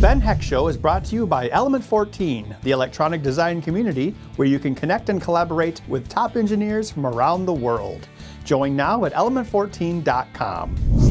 Ben Heck Show is brought to you by Element 14, the electronic design community where you can connect and collaborate with top engineers from around the world. Join now at element14.com.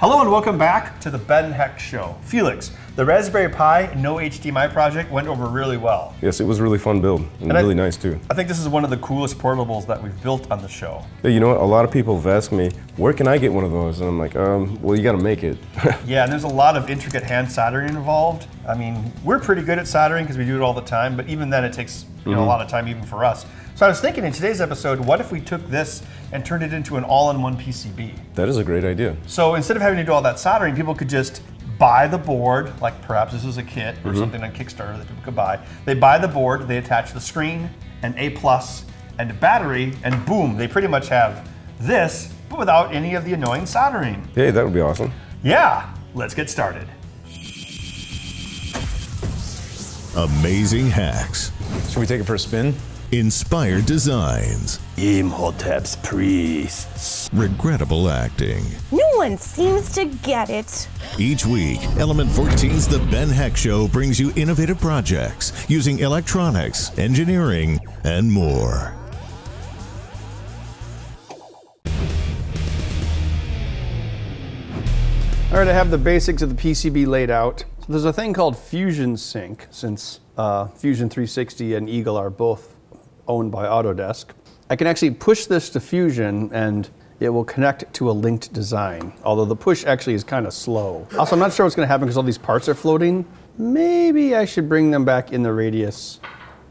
Hello and welcome back to the Ben Heck Show. Felix, the Raspberry Pi no HDMI project went over really well. Yes, it was a really fun build and, And really nice too. I think this is one of the coolest portables that we've built on the show. Hey, you know what? A lot of people have asked me, where can I get one of those? And I'm like, um, well, you got to make it. Yeah, and there's a lot of intricate hand soldering involved. I mean, we're pretty good at soldering because we do it all the time, but even then it takes you know, a mm-hmm. lot of time even for us. So I was thinking in today's episode, what if we took this and turned it into an all-in-one PCB? that is a great idea. So instead of having to do all that soldering, people could just buy the board, like perhaps this is a kit or mm-hmm. something on Kickstarter that people could buy. They buy the board, they attach the screen, an A plus, and a battery, and boom, they pretty much have this, but without any of the annoying soldering. Hey, that would be awesome. Yeah, let's get started. Amazing hacks. Should we take it for a spin? Inspired designs. Imhotep's priests. Regrettable acting. No one seems to get it. Each week, Element 14's The Ben Heck Show brings you innovative projects using electronics, engineering, and more. All right, I have the basics of the PCB laid out. So there's a thing called Fusion Sync, since uh, Fusion 360 and Eagle are both owned by Autodesk. I can actually push this to Fusion and it will connect to a linked design, although the push actually is kind of slow. Also, I'm not sure what's going to happen because all these parts are floating. Maybe I should bring them back in the radius.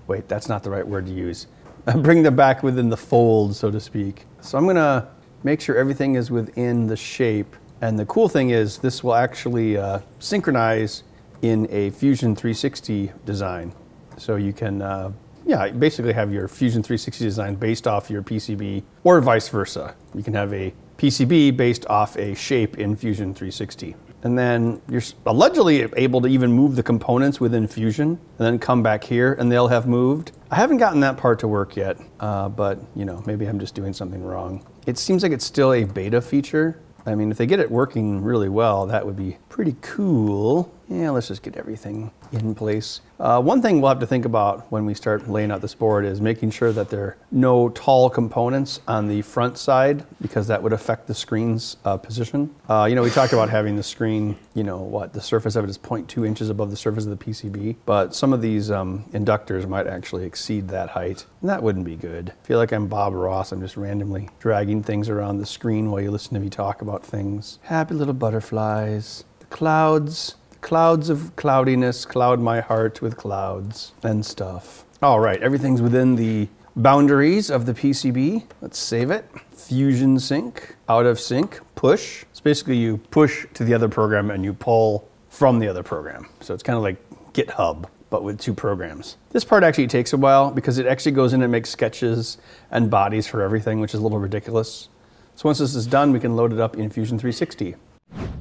Wait, that's not the right word to use. bring them back within the fold, so to speak. So I'm gonna make sure everything is within the shape. And the cool thing is this will actually uh, synchronize in a Fusion 360 design. So you can, uh, yeah, basically have your Fusion 360 design based off your PCB or vice versa. You can have a PCB based off a shape in Fusion 360. And then you're allegedly able to even move the components within Fusion and then come back here and they'll have moved. I haven't gotten that part to work yet, uh, but you know, maybe I'm just doing something wrong. It seems like it's still a beta feature. I mean, if they get it working really well, that would be pretty cool. Yeah, let's just get everything in place. Uh, one thing we'll have to think about when we start laying out this board is making sure that there are no tall components on the front side because that would affect the screen's uh, position. Uh, you know, we talked about having the screen, you know, what, the surface of it is 0.2 inches above the surface of the PCB, but some of these um, inductors might actually exceed that height, and that wouldn't be good. I feel like I'm Bob Ross, I'm just randomly dragging things around the screen while you listen to me talk about things. Happy little butterflies. The clouds, clouds of cloudiness cloud my heart with clouds and stuff. All right, everything's within the boundaries of the PCB. Let's save it. Fusion sync, out of sync, push. It's basically you push to the other program and you pull from the other program. So it's kind of like GitHub, but with two programs. This part actually takes a while because it actually goes in and makes sketches and bodies for everything, which is a little ridiculous. So once this is done, we can load it up in Fusion 360.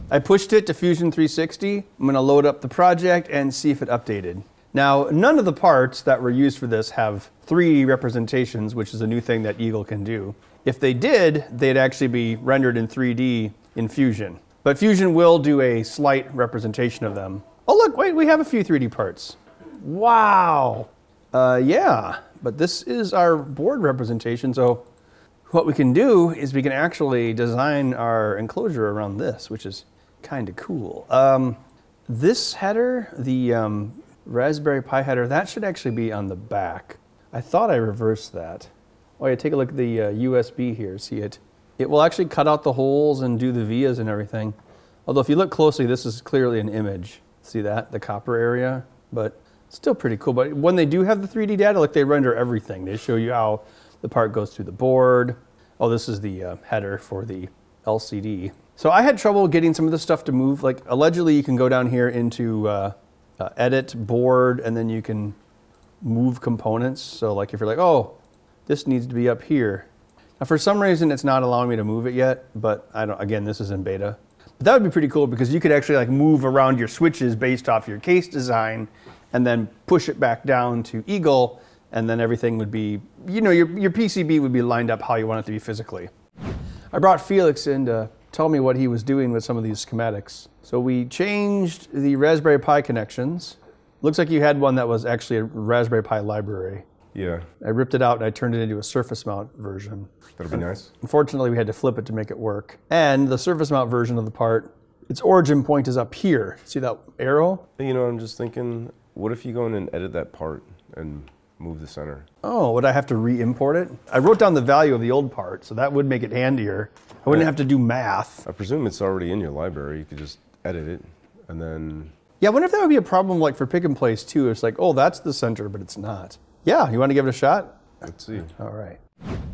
I pushed it to Fusion 360. I'm gonna load up the project and see if it updated. Now, none of the parts that were used for this have 3D representations, which is a new thing that Eagle can do. If they did, they'd actually be rendered in 3D in Fusion. But Fusion will do a slight representation of them. Oh look, wait, we have a few 3D parts. Wow. Uh, yeah, but this is our board representation, so what we can do is we can actually design our enclosure around this, which is kind of cool. Um, this header, the um, Raspberry Pi header, that should actually be on the back. I thought I reversed that. Oh yeah, take a look at the uh, USB here, see it? It will actually cut out the holes and do the vias and everything. Although if you look closely, this is clearly an image. See that, the copper area? But still pretty cool. But when they do have the 3D data, like they render everything. They show you how the part goes through the board. Oh, this is the uh, header for the LCD. So I had trouble getting some of this stuff to move. Like allegedly you can go down here into uh, uh, edit board and then you can move components. So like if you're like, oh, this needs to be up here. Now for some reason it's not allowing me to move it yet, but I don't, again, this is in beta. But that would be pretty cool because you could actually like move around your switches based off your case design and then push it back down to Eagle and then everything would be, you know, your, your PCB would be lined up how you want it to be physically. I brought Felix in to tell me what he was doing with some of these schematics. So we changed the Raspberry Pi connections. Looks like you had one that was actually a Raspberry Pi library. Yeah, I ripped it out and I turned it into a surface mount version. that'll be nice. Unfortunately, we had to flip it to make it work. And the surface mount version of the part, its origin point is up here. See that arrow? You know, I'm just thinking, what if you go in and edit that part and move the center? Oh, would I have to re-import it? I wrote down the value of the old part, so that would make it handier. I wouldn't have to do math. I presume it's already in your library. You could just edit it, and then Yeah, I wonder if that would be a problem like for pick and place too. It's like, oh, that's the center, but it's not. Yeah, you want to give it a shot? let's see. All right.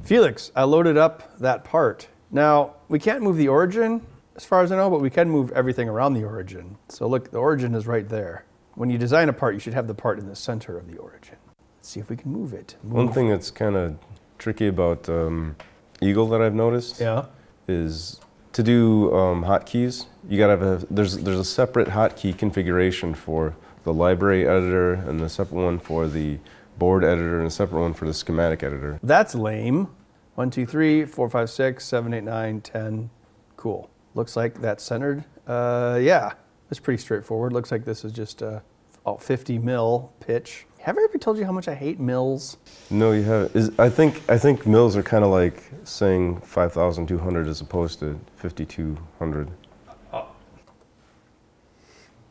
Felix, I loaded up that part. Now, we can't move the origin as far as I know, but we can move everything around the origin. So look, the origin is right there. When you design a part, you should have the part in the center of the origin. See if we can move it. Move. One thing that's kind of tricky about um, Eagle that I've noticed Yeah. is to do um, hotkeys. You gotta have a there's there's a separate hotkey configuration for the library editor and a separate one for the board editor and a separate one for the schematic editor. That's lame. One, two, three, four, five, six, seven, eight, nine, ten. Cool. Looks like that's centered. Uh, yeah, it's pretty straightforward. Looks like this is just a oh, 50 mil pitch. Have I ever told you how much I hate mils? No, you have. Is I think I think mils are kind of like saying 5,200 as opposed to 5,200.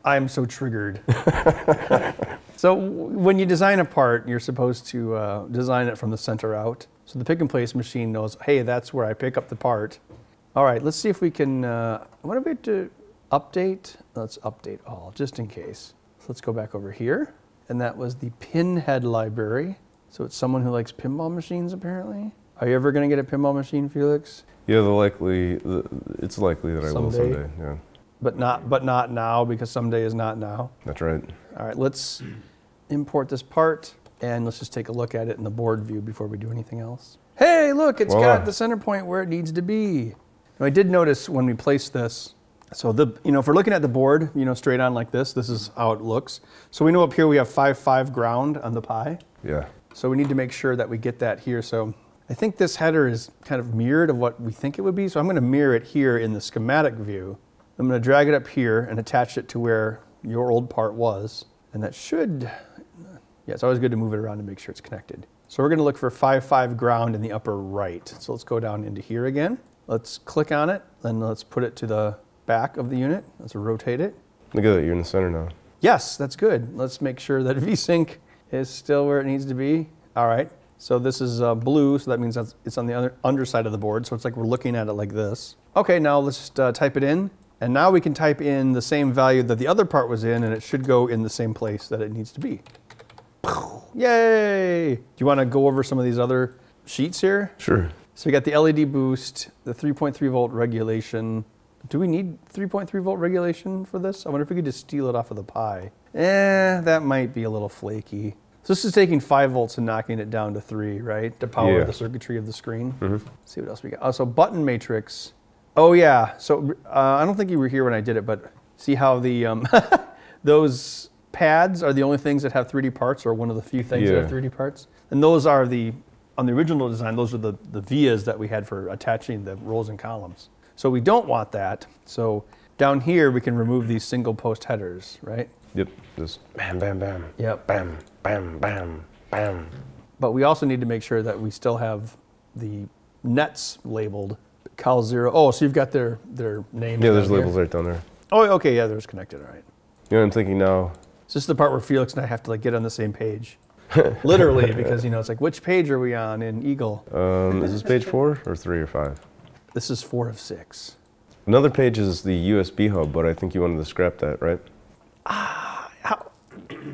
I'm so triggered. so when you design a part, you're supposed to uh, design it from the center out. So the pick and place machine knows, hey, that's where I pick up the part. All right, let's see if we can. Uh, what if we had to update? Let's update all, just in case. So let's go back over here, and that was the pinhead library. So it's someone who likes pinball machines, apparently. Are you ever going to get a pinball machine, Felix? Yeah, the likely the, it's likely that I will Someday. someday. Yeah, But not, but not now because someday is not now. that's right. All right, let's import this part and let's just take a look at it in the board view before we do anything else. Hey, look, it's Voila. got the center point where it needs to be. Now, I did notice when we placed this, so the, you know, if we're looking at the board, you know, straight on like this, this is how it looks. So we know up here we have 5-5 ground on the Pi. Yeah. So we need to make sure that we get that here. So I think this header is kind of mirrored of what we think it would be. So I'm going to mirror it here in the schematic view. I'm going to drag it up here and attach it to where your old part was. And that should, yeah, it's always good to move it around to make sure it's connected. So we're going to look for 5-5 ground in the upper right. So let's go down into here again. Let's click on it, then let's put it to the back of the unit. Let's rotate it. Look at that. You're in the center now. Yes, that's good. Let's make sure that VSync is still where it needs to be. All right. So this is uh, blue, so that means that's, it's on the other underside of the board. So it's like we're looking at it like this. Okay, now let's just uh, type it in. And now we can type in the same value that the other part was in, and it should go in the same place that it needs to be. Yay! Do you want to go over some of these other sheets here? Sure. So we got the LED boost, the 3.3 volt regulation. Do we need 3.3 volt regulation for this? I wonder if we could just steal it off of the Pi. Eh, that might be a little flaky. So this is taking 5 volts and knocking it down to 3, right? To power Yeah. the circuitry of the screen. see what else we got. Oh, so button matrix. Oh yeah. So uh, I don't think you were here when I did it, but see how the um, those pads are the only things that have 3D parts, or one of the few things that have 3D parts. And those are the on the original design. Those are the the vias that we had for attaching the rows and columns. So we don't want that. So down here we can remove these single post headers, right? Yep. Just bam, bam, bam. Yep. Bam, bam, bam, bam. But we also need to make sure that we still have the nets labeled Cal Zero. Oh, so you've got their their names. Yeah, there's here. labels right down there. Oh, okay, yeah, there's connected. All right. You know what I'm thinking now? So this is the part where Felix and I have to like get on the same page, literally, because you know it's like which page are we on in Eagle? Um, is this page four or three or five? This is four of six. Another page is the USB hub, but I think you wanted to scrap that, right? Ah, How?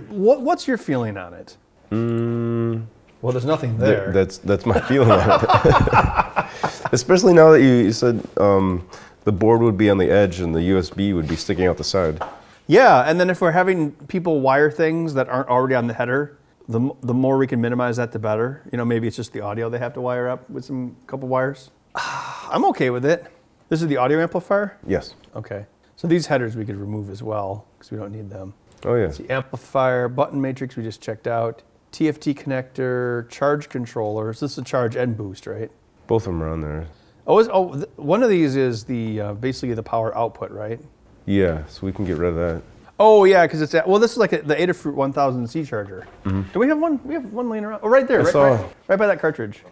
What, what's your feeling on it? Mm, Well, there's nothing th- there. that's that's my feeling on it. Especially now that you, you said um, the board would be on the edge and the USB would be sticking out the side. Yeah, and then if we're having people wire things that aren't already on the header, the, the more we can minimize that, the better. You know, maybe it's just the audio they have to wire up with some couple wires. I'm okay with it. This is the audio amplifier. Yes. Okay, so these headers we could remove as well because we don't need them. Oh yeah. It's The amplifier, button matrix we just checked out, TFT connector, charge controller. controllers. This is a charge and boost, right? Both of them are on there. Oh, is, oh, th- one of these is the uh, basically the power output, right? Yeah, so we can get rid of that. Oh yeah, because it's at, well, this is like a, the Adafruit 1000C charger. Do we have one? We have one laying around. Oh, right there, right, saw- right, right by that cartridge.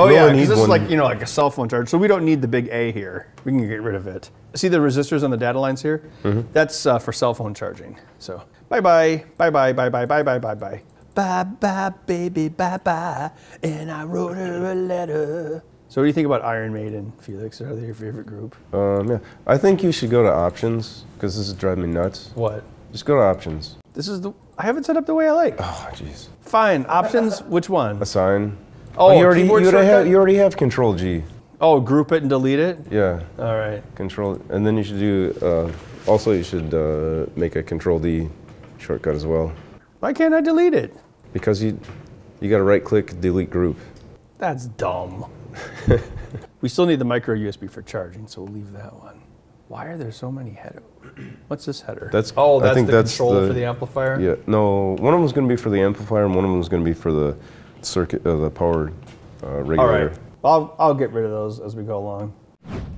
Oh We yeah, only 'cause need this is like you know like a cell phone charger, so we don't need the big A here. We can get rid of it. See the resistors on the data lines here? That's uh, for cell phone charging. So bye bye, bye bye, bye bye, bye bye, bye bye. Bye bye, baby, bye bye. And I wrote her a letter. So what do you think about Iron Maiden, Felix? Are they your favorite group? Um, yeah, I think you should go to options because this is driving me nuts. What? Just go to options. This is the. I have it set up the way I like. Oh, jeez. Fine. Options. Which one? Assign. Oh, you already, you, already have, you already have Control G. Oh, group it and delete it. Yeah, All right. Control, and then you should do. Uh, also, you should uh, make a Control D shortcut as well Why can't I delete it? because you you got to right click delete group. That's dumb. we still need the micro USB for charging, so we'll leave that one. Why are there so many headers? What's this header? That's Oh, I that's think the that's control the, for the amplifier. Yeah, no, one of them's going to be for the amplifier, and one of them's going to be for the circuit, uh, the power uh, regulator. right. I'll, I'll get rid of those as we go along.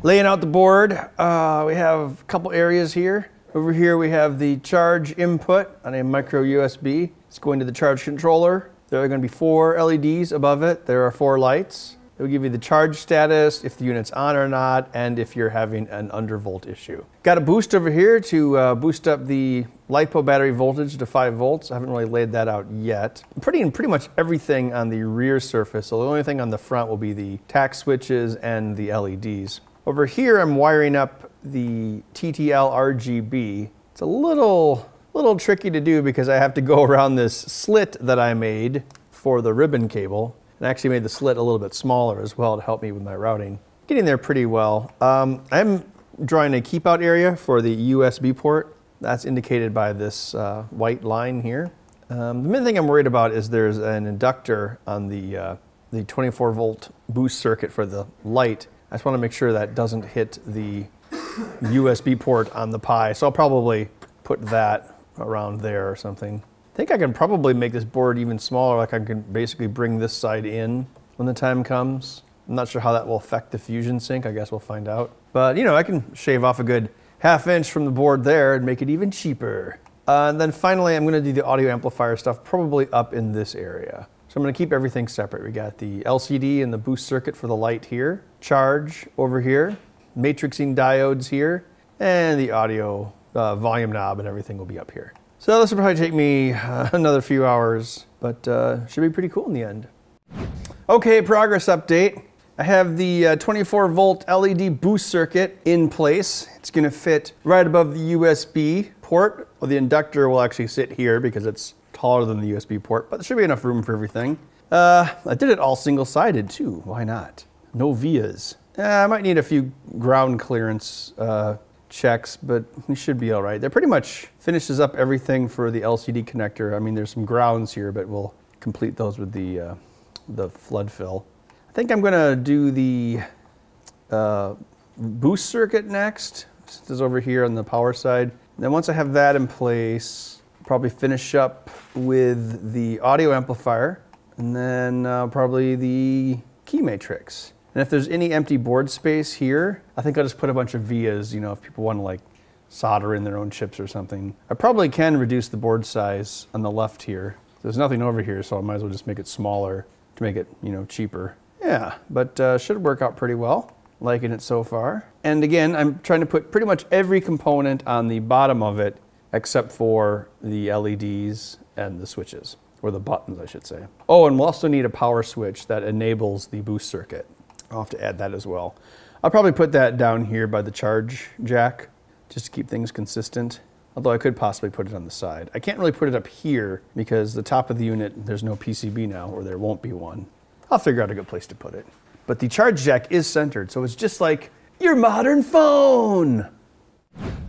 Laying out the board, uh, we have a couple areas here. Over here we have the charge input on a micro USB. It's going to the charge controller. There are going to be four LEDs above it. There are four lights. It will give you the charge status, if the unit's on or not, and if you're having an undervolt issue. Got a boost over here to uh, boost up the LiPo battery voltage to 5 volts. I haven't really laid that out yet. I'm pretty much everything on the rear surface, so the only thing on the front will be the tact switches and the LEDs. Over here, I'm wiring up the TTL RGB. It's a little, little tricky to do because I have to go around this slit that I made for the ribbon cable and I actually made the slit a little bit smaller as well to help me with my routing. Getting there pretty well. Um, I'm drawing a keep out area for the USB port. That's indicated by this uh, white line here. Um, the main thing I'm worried about is there's an inductor on the, uh, the 24 volt boost circuit for the light. I just want to make sure that doesn't hit the USB port on the Pi. So I'll probably put that around there or something. I think I can probably make this board even smaller, like I can basically bring this side in when the time comes. I'm not sure how that will affect the Fusion Sync. I guess we'll find out. But you know, I can shave off a good half inch from the board there and make it even cheaper. Uh, and then finally, I'm going to do the audio amplifier stuff probably up in this area. So I'm going to keep everything separate. We got the LCD and the boost circuit for the light here, charge over here, matrixing diodes here, and the audio uh, volume knob and everything will be up here. So this will probably take me uh, another few hours, but uh, should be pretty cool in the end. Okay, progress update. I have the uh, 24 volt LED boost circuit in place. It's going to fit right above the USB port. Well, the inductor will actually sit here because it's taller than the USB port, but there should be enough room for everything. Uh, I did it all single sided too. Why not? No vias. Uh, I might need a few ground clearance uh, checks, but we should be all right. That pretty much finishes up everything for the LCD connector. I mean, there's some grounds here, but we'll complete those with the uh, the flood fill. I think I'm gonna do the uh, boost circuit next. This is over here on the power side. And then once I have that in place, probably finish up with the audio amplifier, and then uh, probably the key matrix. And if there's any empty board space here, I think I'll just put a bunch of vias, you know, if people want to like solder in their own chips or something. I probably can reduce the board size on the left here. There's nothing over here, so I might as well just make it smaller to make it, you know, cheaper. Yeah, but uh, should work out pretty well. Liking it so far. And again, I'm trying to put pretty much every component on the bottom of it except for the LEDs and the switches, or the buttons, I should say. Oh, and we'll also need a power switch that enables the boost circuit. I'll have to add that as well. I'll probably put that down here by the charge jack just to keep things consistent. Although I could possibly put it on the side. I can't really put it up here because the top of the unit, there's no PCB now, or there won't be one. I'll figure out a good place to put it. But the charge jack is centered, so it's just like your modern phone.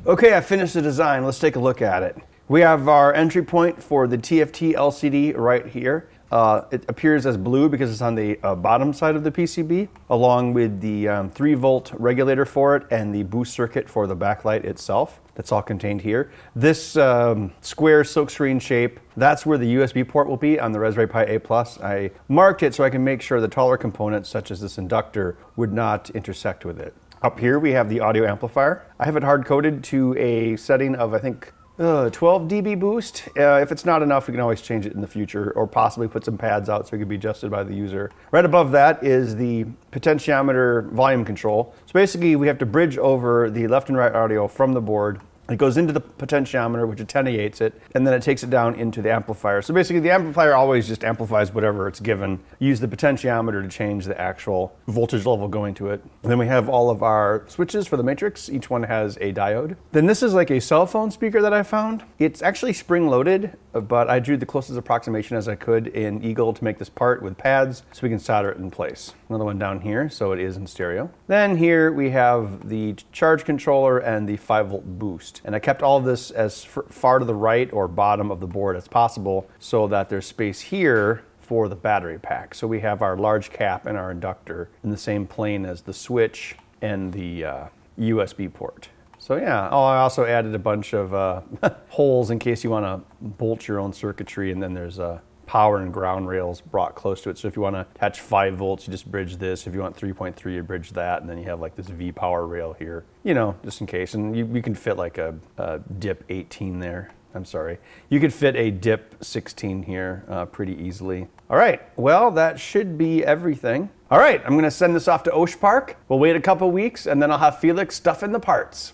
Okay, I finished the design. Let's take a look at it. We have our entry point for the TFT LCD right here. Uh, it appears as blue because it's on the uh, bottom side of the PCB, along with the um, 3 volt regulator for it and the boost circuit for the backlight itself. That's all contained here. This um, square silkscreen shape, that's where the USB port will be on the Raspberry Pi A+. Plus. I marked it so I can make sure the taller components, such as this inductor, would not intersect with it. Up here we have the audio amplifier. I have it hard coded to a setting of I think uh, 12 dB boost. Uh, if it's not enough, we can always change it in the future or possibly put some pads out so it can be adjusted by the user. Right above that is the potentiometer volume control. So basically we have to bridge over the left and right audio from the board it goes into the potentiometer, which attenuates it, and then it takes it down into the amplifier. So basically, the amplifier always just amplifies whatever it's given. Use the potentiometer to change the actual voltage level going to it. And then we have all of our switches for the matrix. Each one has a diode. Then this is like a cell phone speaker that I found. It's actually spring loaded, but I drew the closest approximation as I could in Eagle to make this part with pads so we can solder it in place. Another one down here, so it is in stereo. Then here we have the charge controller and the 5 volt boost. And I kept all of this as far to the right or bottom of the board as possible so that there's space here for the battery pack. So we have our large cap and our inductor in the same plane as the switch and the uh, USB port. So yeah, oh, I also added a bunch of uh, holes in case you want to bolt your own circuitry and then there's a power and ground rails brought close to it. So if you want to attach 5 volts, you just bridge this. If you want 3.3, you bridge that. And then you have like this V power rail here, you know, just in case. And you, you can fit like a, a DIP 18 there. I'm sorry. You could fit a DIP 16 here uh, pretty easily. All right, well, that should be everything. All right, I'm gonna send this off to Osh Park. We'll wait a couple weeks and then I'll have Felix stuff in the parts.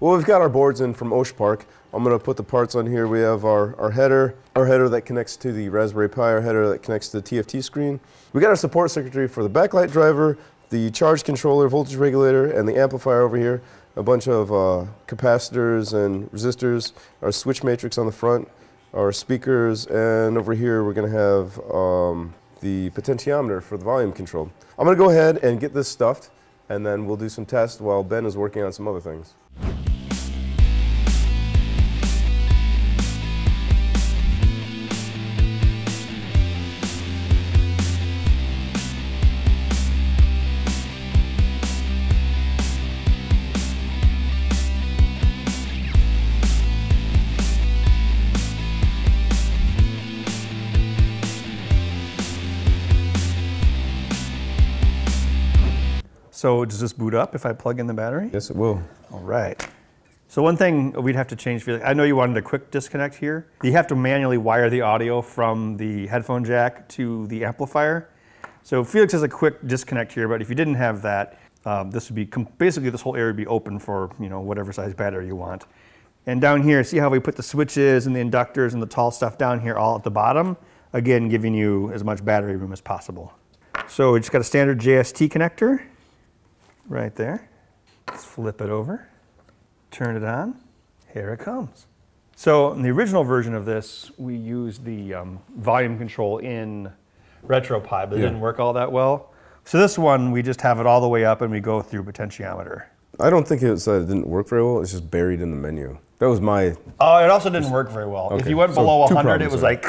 Well, we've got our boards in from Osh Park. I'm going to put the parts on here. We have our, our header, our header that connects to the Raspberry Pi, our header that connects to the TFT screen. We got our support circuitry for the backlight driver, the charge controller, voltage regulator, and the amplifier over here. A bunch of uh, capacitors and resistors, our switch matrix on the front, our speakers, and over here we're going to have um, the potentiometer for the volume control. I'm going to go ahead and get this stuffed, and then we'll do some tests while Ben is working on some other things. So does this boot up if I plug in the battery? Yes, it will. All right. So one thing we'd have to change, for, I know you wanted a quick disconnect here. You have to manually wire the audio from the headphone jack to the amplifier. So Felix has a quick disconnect here, but if you didn't have that, um, this would be, basically this whole area would be open for you know whatever size battery you want. And down here, see how we put the switches and the inductors and the tall stuff down here all at the bottom? Again, giving you as much battery room as possible. So we just got a standard JST connector right there. Let's flip it over, turn it on. Here it comes. So in the original version of this, we used the um, volume control in RetroPie, but it yeah. didn't work all that well. So this one, we just have it all the way up and we go through potentiometer. I don't think uh, it didn't work very well. It's just buried in the menu. That was my. Oh, it also didn't work very well. Okay. If you went so below 100, it was like.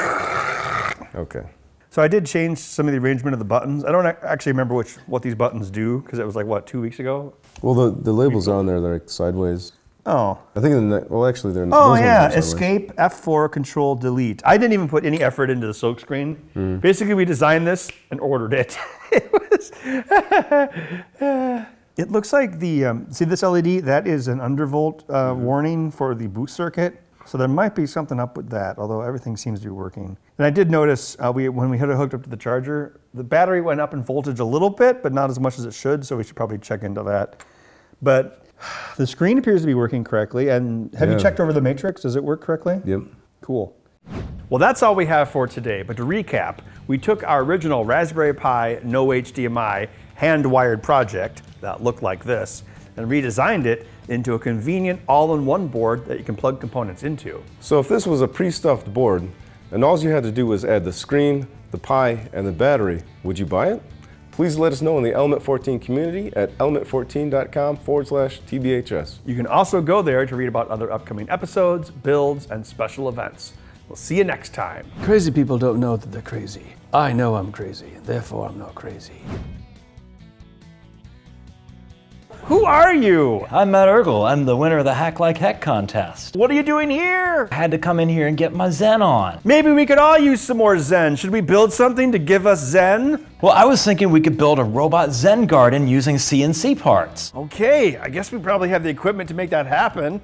Okay. So I did change some of the arrangement of the buttons. I don't actually remember which what these buttons do because it was like what two weeks ago. Well, the the labels are on there. They're like sideways. Oh. I think the well actually they're. Oh yeah, escape F4 control delete. I didn't even put any effort into the silk screen. Mm. Basically, we designed this and ordered it. it was. it looks like the um, see this LED that is an undervolt uh, mm. warning for the boot circuit. So there might be something up with that, although everything seems to be working. And I did notice uh, we, when we had it hooked up to the charger, the battery went up in voltage a little bit, but not as much as it should, so we should probably check into that. But the screen appears to be working correctly. And have yeah. you checked over the matrix? Does it work correctly? Yep. Cool. Well, that's all we have for today. But to recap, we took our original Raspberry Pi no HDMI hand-wired project that looked like this and redesigned it into a convenient all-in-one board that you can plug components into. So if this was a pre-stuffed board, and all you had to do was add the screen, the Pi, and the battery, would you buy it? please let us know in the Element 14 community at element14.com forward slash TBHS. You can also go there to read about other upcoming episodes, builds, and special events. We'll see you next time. Crazy people don't know that they're crazy. I know I'm crazy, and therefore I'm not crazy. Who are you? I'm Matt Ergel. I'm the winner of the Hack Like Heck contest. What are you doing here? I had to come in here and get my Zen on. Maybe we could all use some more Zen. Should we build something to give us Zen? Well, I was thinking we could build a robot Zen garden using CNC parts. Okay, I guess we probably have the equipment to make that happen.